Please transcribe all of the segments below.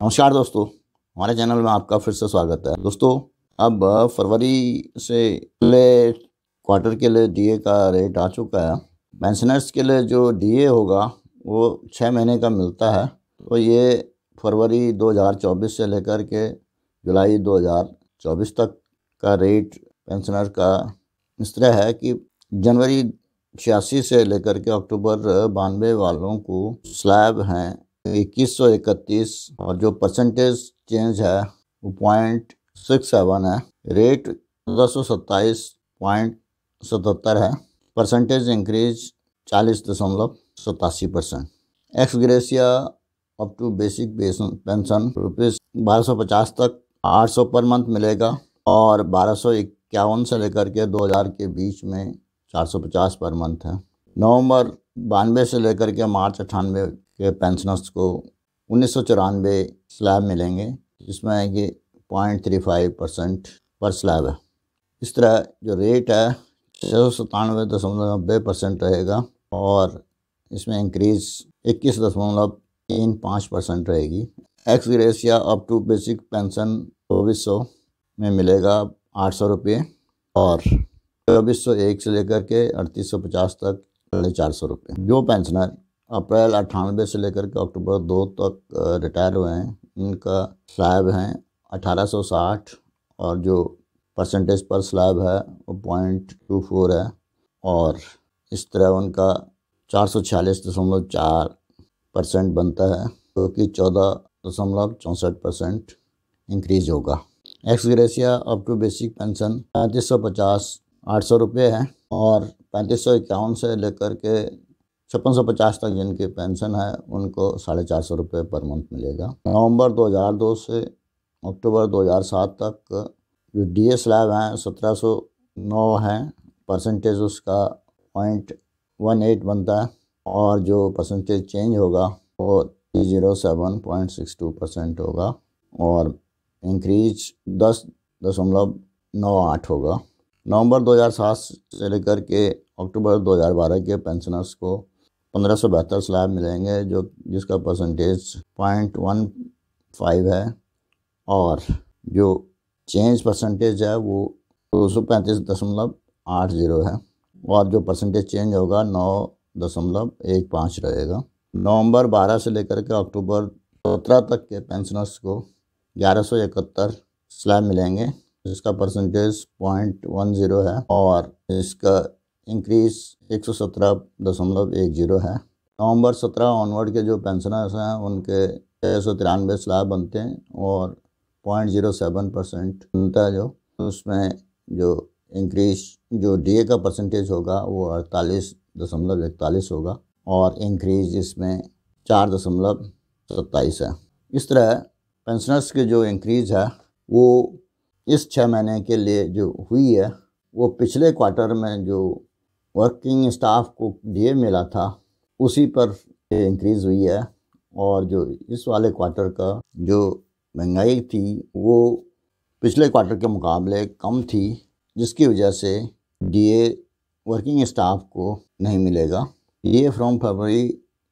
नमस्कार दोस्तों, हमारे चैनल में आपका फिर से स्वागत है। दोस्तों, अब फरवरी से अगले क्वार्टर के लिए डीए का रेट आ चुका है। पेंशनर्स के लिए जो डीए होगा, वो छः महीने का मिलता है। तो ये फरवरी 2024 से लेकर के जुलाई 2024 तक का रेट पेंशनर का इस तरह है कि जनवरी छियासी से लेकर के अक्टूबर बानवे वालों को स्लैब हैं। इक्कीस सौ इकतीस और जो परसेंटेज चेंज है, वो पॉइंट सिक्स सेवन है। रेट चौदह सौ सत्ताईस पॉइंट सतहत्तर है। परसेंटेज इंक्रीज चालीस दशमलव सतासी percent ex gratia up to basic pension rupees बारह सौ पचास तक आठ सौ पर मंथ मिलेगा और बारह सौ इक्यावन से लेकर के दो हज़ार के बीच में चार सौ पचास पर मंथ है। नवंबर बानवे से लेकर के मार्च अट्ठानवे के पेंशनर्स को उन्नीस सौ चौरानवे स्लैब मिलेंगे, जिसमें कि पॉइंट थ्री फाइव परसेंट पर स्लैब है। इस तरह जो रेट है छः सौ सतानवे दशमलव नब्बे परसेंट रहेगा और इसमें इंक्रीज़ इक्कीस दशमलव तीन पाँच परसेंट रहेगी। Ex gratia up to basic pension चौबीस सौ में मिलेगा आठ सौ रुपये और चौबीस सौ एक से लेकर के अड़तीस सौ पचास तक साढ़े चार सौ रुपये। जो पेंशनर अप्रैल अट्ठानवे से लेकर के अक्टूबर दो तक रिटायर हुए हैं। उनका स्लैब हैं अठारह सौ साठ और जो परसेंटेज पर स्लैब है वो पॉइंट टू फोर है और इस तरह उनका चार सौ छियालीस दशमलव चार परसेंट बनता है, जो कि चौदह दशमलव चौंसठ परसेंट इंक्रीज होगा। Ex gratia up to basic pension पैंतीस सौ पचास आठ सौ रुपये है और पैंतीस सौ इक्यावन से लेकर के छप्पन सौ पचास तक जिनकी पेंशन है, उनको साढ़े चार सौ रुपये पर मंथ मिलेगा। नवंबर 2002 से अक्टूबर 2007 तक जो डी एस स्लैब हैं, सत्रह सौ नौ हैं परसेंटेज उसका पॉइंट वन एट बनता है, और जो परसेंटेज चेंज होगा, वो three zero seven point six two percent होगा, और इंक्रीज दस दशमलव नौ आठ होगा। नवंबर 2007 से लेकर के अक्टूबर 2012 के पेंशनर्स को पंद्रह सौ बहत्तर स्लैब मिलेंगे, जो जिसका परसेंटेज पॉइंट वन फाइव है, और जो चेंज परसेंटेज है वो दो सौ पैंतीस दशमलव आठ ज़ीरो है। और जो परसेंटेज चेंज होगा, नौ दशमलव एक पाँच रहेगा। नवंबर बारह से लेकर के अक्टूबर सत्रह तक के पेंशनर्स को ग्यारह सौ इकहत्तर स्लैब मिलेंगे, जिसका परसेंटेज पॉइंट वन ज़ीरो है, और इसका इंक्रीज एक सौ सत्रह दशमलव एक ज़ीरो है। नवंबर सत्रह ऑनवर्ड के जो पेंशनर्स हैं, उनके छः सौ तिरानवे स्लैब बनते हैं और पॉइंट ज़ीरो सेवन परसेंट बनता है जो। उसमें जो इंक्रीज जो डीए का परसेंटेज होगा, वो अड़तालीस दशमलव इकतालीस होगा और इंक्रीज इसमें चार दशमलव सत्ताईस है। इस तरह पेंशनर्स की जो इंक्रीज है, वो इस छः महीने के लिए जो हुई है, वो पिछले क्वार्टर में जो वर्किंग स्टाफ को डीए मिला था, उसी पर इंक्रीज़ हुई है। और जो इस वाले क्वार्टर का जो महँगाई थी, वो पिछले क्वार्टर के मुकाबले कम थी, जिसकी वजह से डीए वर्किंग स्टाफ को नहीं मिलेगा। DA from February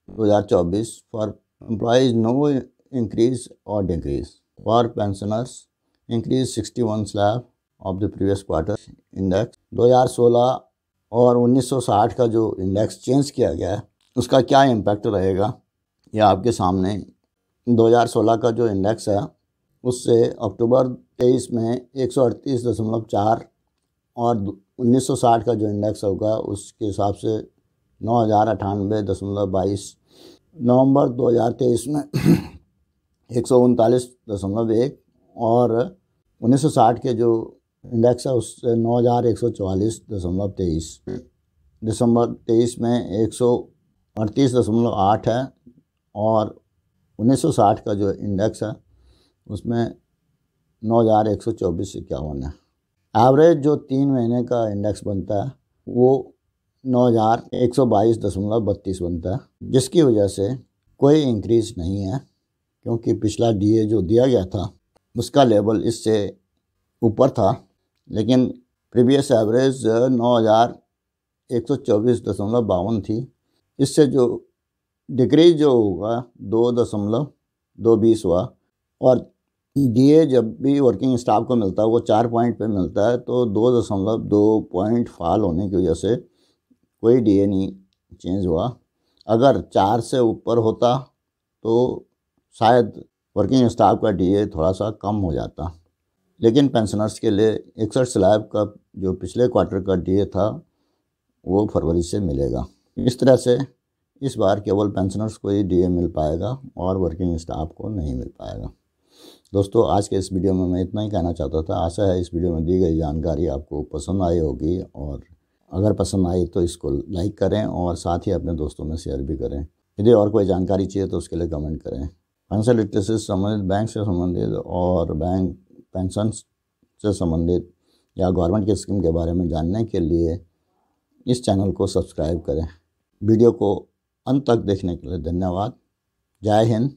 2024 for employees no increase और decrease for pensioners increase 61 slab of the previous quarter index 2016 और 1960 का जो इंडेक्स चेंज किया गया है उसका क्या इम्पैक्ट रहेगा? ये आपके सामने 2016 का जो इंडेक्स है, उससे अक्टूबर 23 में एक चार और 1960 का जो इंडेक्स होगा, उसके हिसाब से नौ हज़ार अठानवे दशमलव बाईस। हज़ार तेईस में एक सौ उनतालीस दशमलव एक और 1960 के जो इंडेक्स है उससे नौ हज़ार एक सौ चवालीस दशमलव तेईस। दिसंबर तेईस में एक सौ अड़तीस दशमलव आठ है और उन्नीस सौ साठ का जो इंडेक्स है, उसमें नौ हज़ार एक सौ चौबीस इक्यावन है। एवरेज जो तीन महीने का इंडेक्स बनता है, वो नौ हज़ार एक सौ बाईस दशमलव बत्तीस बनता है, जिसकी वजह से कोई इंक्रीज नहीं है, क्योंकि पिछला डीए जो दिया गया था, उसका लेवल इससे ऊपर था। लेकिन प्रीवियस एवरेज नौ हज़ार एक सौ चौबीस दशमलव बावन थी। इससे जो डिक्रीज जो होगा दो दशमलव दो बीस हुआ, और डीए जब भी वर्किंग स्टाफ को मिलता है, वो चार पॉइंट पे मिलता है तो दो दशमलव दो पॉइंट फाल होने की वजह से कोई डीए नहीं चेंज हुआ। अगर चार से ऊपर होता तो शायद वर्किंग स्टाफ का डीए थोड़ा सा कम हो जाता। लेकिन पेंशनर्स के लिए इकसठ स्लैब का जो पिछले क्वार्टर का डीए था, वो फरवरी से मिलेगा। इस तरह से इस बार केवल पेंशनर्स को ही डीए मिल पाएगा और वर्किंग स्टाफ को नहीं मिल पाएगा। दोस्तों, आज के इस वीडियो में मैं इतना ही कहना चाहता था। आशा है इस वीडियो में दी गई जानकारी आपको पसंद आई होगी और अगर पसंद आई तो इसको लाइक करें और साथ ही अपने दोस्तों में शेयर भी करें। यदि और कोई जानकारी चाहिए तो उसके लिए कमेंट करें। फाइनेंशियल लिटरेसी से संबंधित बैंक से संबंधित और बैंक पेंशन से संबंधित या गवर्नमेंट की स्कीम के बारे में जानने के लिए इस चैनल को सब्सक्राइब करें। वीडियो को अंत तक देखने के लिए धन्यवाद। जय हिंद।